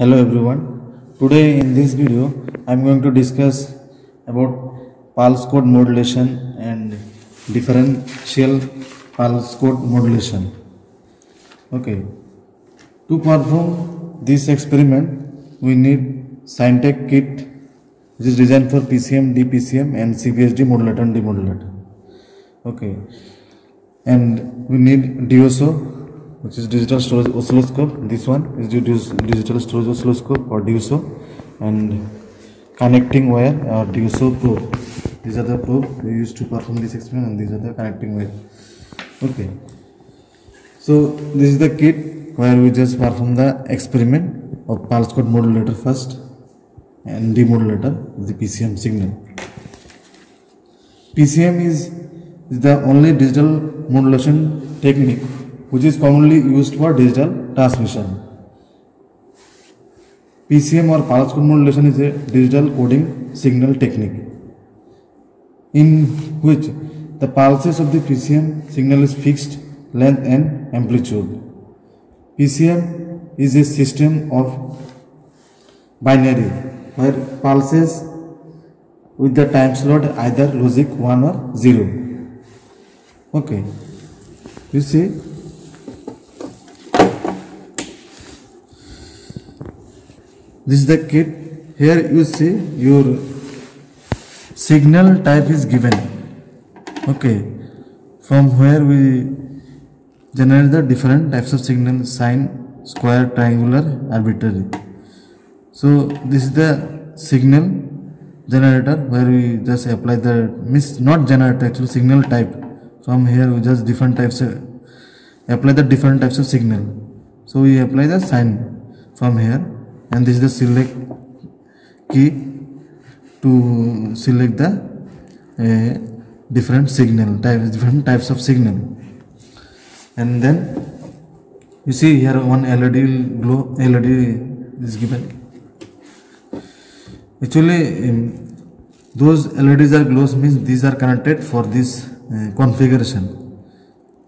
Hello everyone. Today in this video I am going to discuss about pulse code modulation and differential pulse code modulation. Okay. To perform this experiment we need Scientech kit which is designed for PCM, DPCM and CVSD modulator and demodulator. Okay. And we need DSO which is digital storage oscilloscope. This one is digital storage oscilloscope or DSO and connecting wire or DSO probe. These are the probe we used to perform this experiment and these are the connecting wire. Okay. So this is the kit where we just perform the experiment of pulse code modulator first and demodulator the PCM signal. PCM is, is the only digital modulation technique which is commonly used for digital transmission. PCM or pulse code modulation is a digital coding signal technique in which the pulses of the PCM signal is fixed length and amplitude. PCM is a system of binary where pulses with the time slot either logic 1 or 0. Okay. You see this is the kit. Here you see your signal type is given. Okay. From where we generate the different types of signal sine square triangular arbitrary. So this is the signal generator where we just apply the miss not generator actually signal type. From here we just different types of, apply the different types of signal. So we apply the sine from here and this is the select key to select the uh, different signal types different types of signal. And then you see here one led glow led is given. Actually um, those leds are glows means these are connected for this uh, configuration.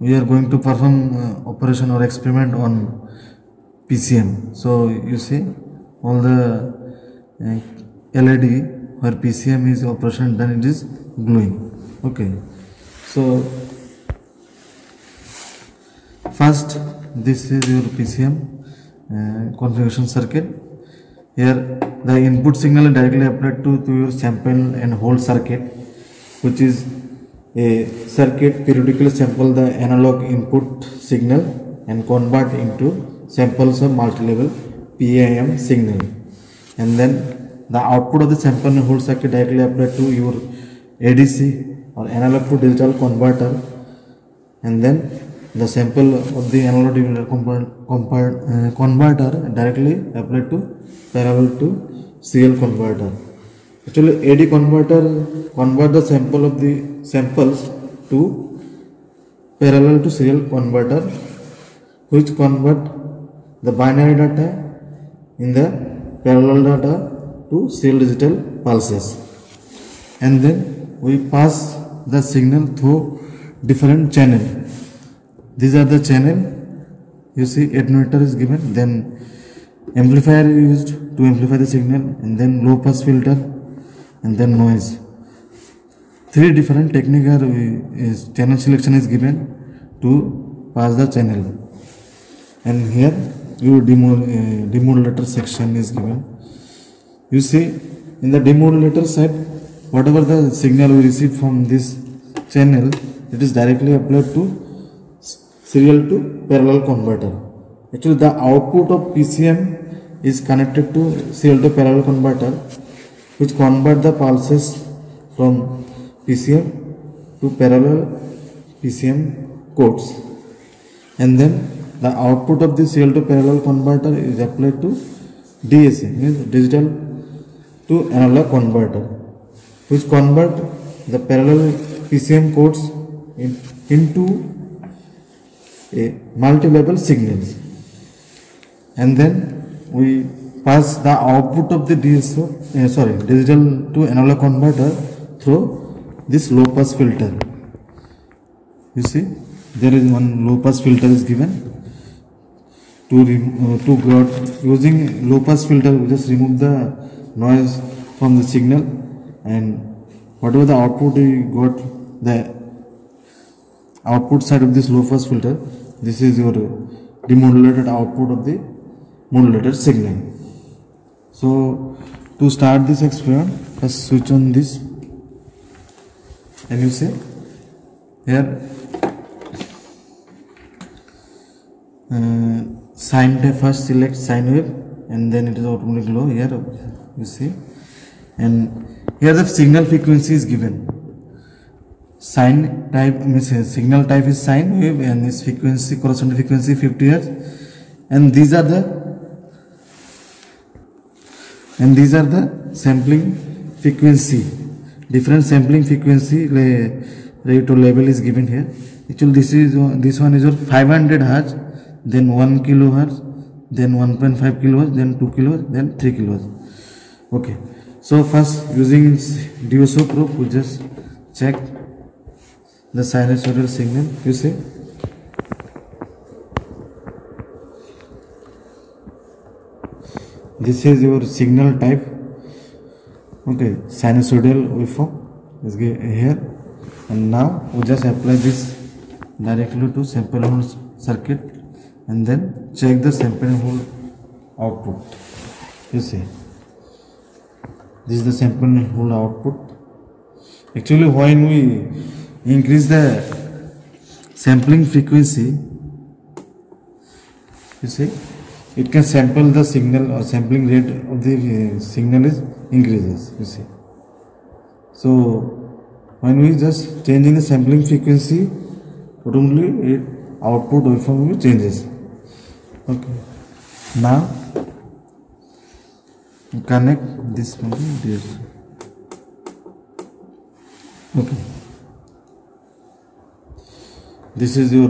We are going to perform uh, operation or experiment on pcm so you see all the uh, LED where PCM is operation then it is glowing okay. So first this is your PCM uh, configuration circuit. Here the input signal directly applied to, to your sample and hold circuit which is a circuit periodically sample the analog input signal and convert into samples of multi-level PAM signal and then the output of the sample and hold circuit directly applied to your ADC or analog to digital converter and then the sample of the analog to digital uh, converter directly applied to parallel to serial converter. Actually AD converter convert the sample of the samples to parallel to serial converter which convert the binary data in the parallel data to serial digital pulses. And then we pass the signal through different channel. These are the channel. You see attenuator is given then amplifier is used to amplify the signal and then low pass filter and then noise. Three different technique are is channel selection is given to pass the channel. And here your uh, demodulator section is given. You see in the demodulator side whatever the signal we receive from this channel it is directly applied to serial to parallel converter. Actually the output of PCM is connected to serial to parallel converter which convert the pulses from PCM to parallel PCM codes. And then the output of this serial to parallel converter is applied to DAC means digital to analog converter which convert the parallel PCM codes in, into a multi-level signals and then we pass the output of the DSO uh, sorry digital to analog converter through this low pass filter. You see there is one low pass filter is given to uh, to got using low pass filter we just remove the noise from the signal and whatever the output we got the output side of this low pass filter this is your demodulated output of the modulated signal. So to start this experiment first switch on this. And you see? Here. Uh, sine wave first select sine wave and then it is automatically low here you see. And here the signal frequency is given. Sine type means signal type is sine wave and this frequency corresponding frequency 50 hertz. And these are the and these are the sampling frequency. Different sampling frequency rate or level is given here. Actually this is this one is your 500 hertz then 1 kilohertz then 1.5 kilohertz then 2 kilohertz then 3 kilohertz. Okay. So first using DSO probe we just check the sinusoidal signal. You see? This is your signal type. Okay. Sinusoidal waveform is here and now we just apply this directly to sample circuit and then check the sample and hold output. You see this is the sample and hold output. Actually when we increase the sampling frequency you see it can sample the signal or sampling rate of the uh, signal is increases you see. So when we just changing the sampling frequency automatically it output waveform changes okay now connect this one this okay this is your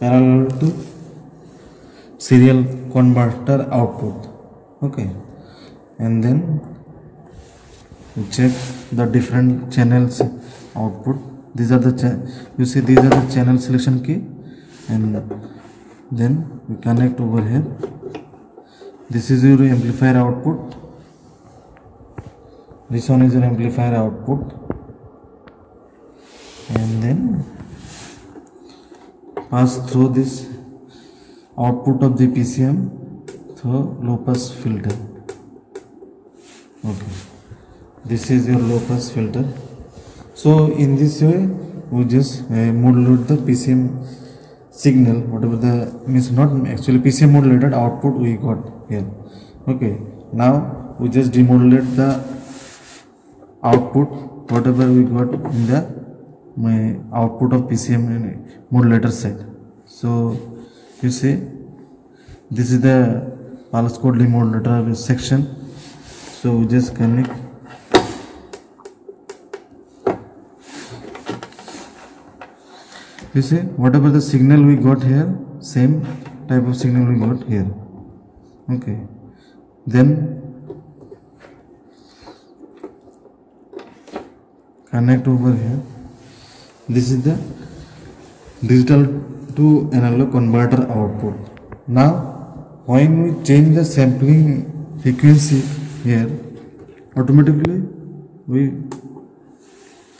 parallel to serial converter output okay and then check the different channels output these are the you see these are the channel selection key and then we connect over here this is your amplifier output this one is your amplifier output and then pass through this output of the PCM through low pass filter. Okay, this is your low pass filter. So in this way, we just uh, modulate the PCM signal, whatever the means not actually PCM modulated output we got here. Okay, now we just demodulate the output whatever we got in the my output of PCM modulator set. So you see this is the pulse code demodulator section. So we just connect you see whatever the signal we got here same type of signal we got here okay then connect over here this is the digital to analog converter output now when we change the sampling frequency here automatically we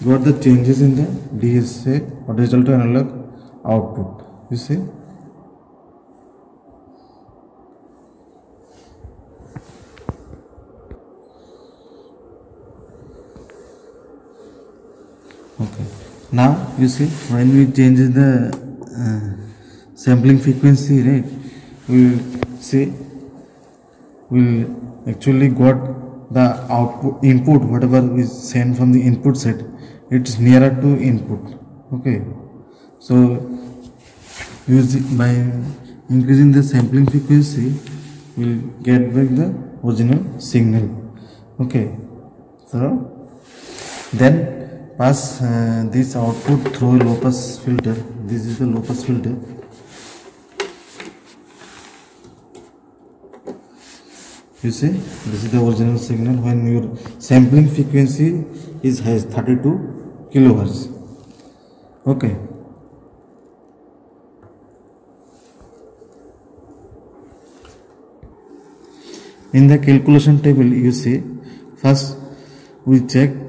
got the changes in the DSA or digital to analog output? You see? Okay. Now you see when we change the uh, sampling frequency right we will see will actually got the output input whatever we send from the input set it's nearer to input. Okay. So using by increasing the sampling frequency we'll get back the original signal. Okay. So then pass uh, this output through a low pass filter. This is the low pass filter you see this is the original signal when your sampling frequency is has 32 kilohertz okay in the calculation table you see first we check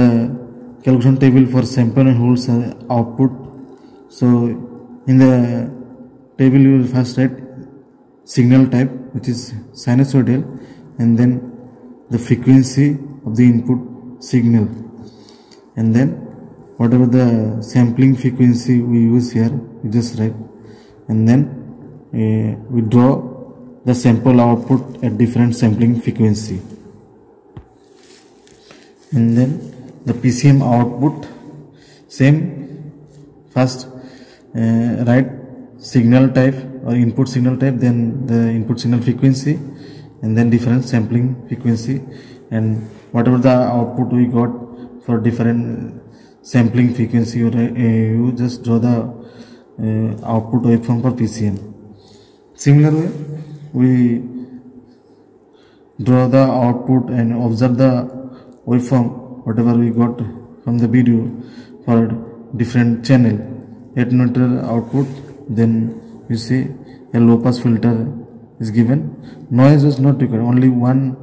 the calculation table for sample and holds output so in the table you will first write signal type which is sinusoidal and then the frequency of the input signal. And then whatever the sampling frequency we use here we just write. And then uh, we draw the sample output at different sampling frequency. And then the PCM output same. First uh, write signal type or input signal type then the input signal frequency and then different sampling frequency. And whatever the output we got for different sampling frequency or uh, you just draw the uh, output waveform for PCM similar way we draw the output and observe the waveform whatever we got from the video for different channel 8 meter output then you see a low pass filter is given. Noise is not required. Only one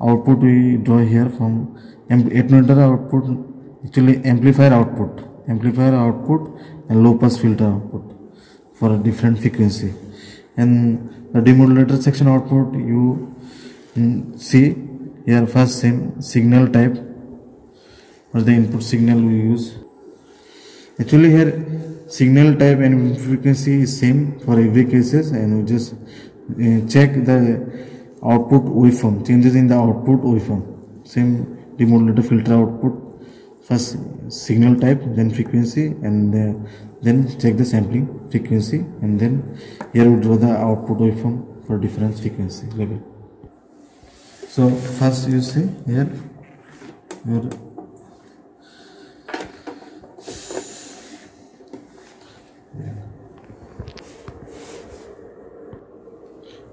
output we draw here from 8 meter output actually amplifier output. Amplifier output and low pass filter output for a different frequency. And the demodulator section output you mm, see here first same signal type or the input signal we use actually here signal type and frequency is same for every cases and we just uh, check the output waveform changes in the output waveform. Same demodulator filter output first signal type then frequency and uh, then check the sampling frequency and then here we draw the output waveform for different frequency level. So first you see here your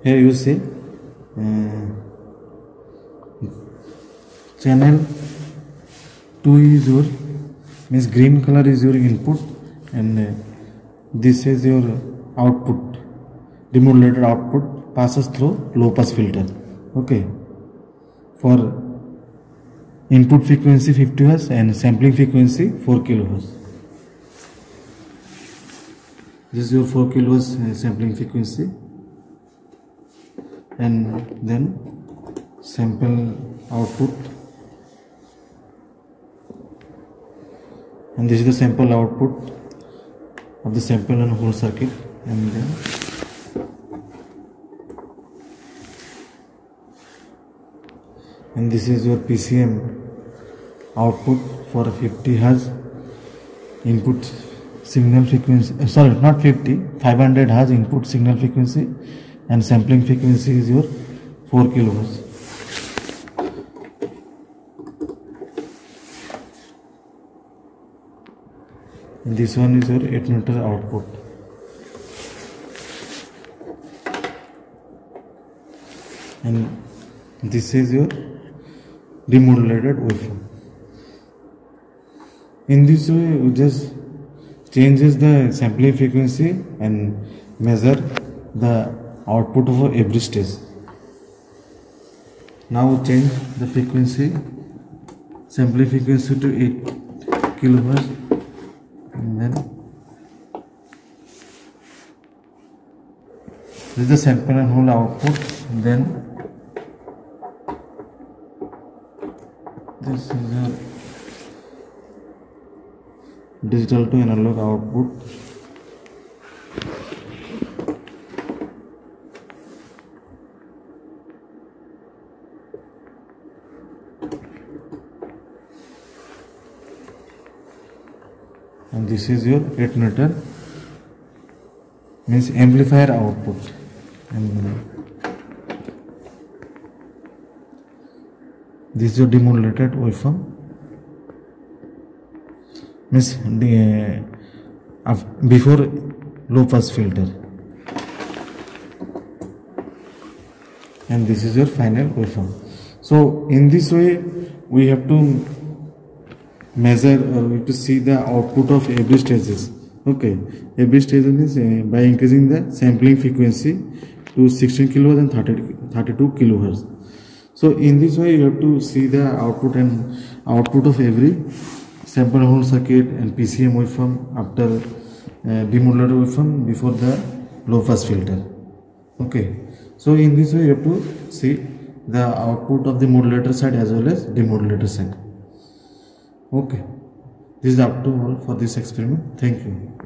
here you see uh, channel 2 is your means green color is your input and uh, this is your output. Demodulated output passes through low pass filter. Okay. For input frequency 50 hertz and sampling frequency 4 kilohertz this is your 4 kilohertz uh, sampling frequency and then sample output and this is the sample output of the sample and hold circuit and then and this is your PCM output for 50 hertz input signal frequency uh, sorry not 50 500 hertz input signal frequency and sampling frequency is your 4 kilohertz. This one is your 8 meter output. And this is your demodulated waveform. In this way we just changes the sampling frequency and measure the output of every stage now change the frequency sampling frequency to 8 kilohertz and then this is the sample and hold output then this is the digital to analog output and this is your 8 meter means amplifier output. This is your demodulated waveform. Means the, uh, before low pass filter. And this is your final waveform. So in this way we have to measure or we have to see the output of every stages. Okay. Every stage is uh, by increasing the sampling frequency to 16 kilohertz and 30, 32 kilohertz. So in this way you have to see the output and output of every sample hold circuit and PCM waveform after uh, demodulator waveform before the low pass filter. Okay. So in this way you have to see the output of the modulator side as well as demodulator side okay. This is up to all for this experiment. Thank you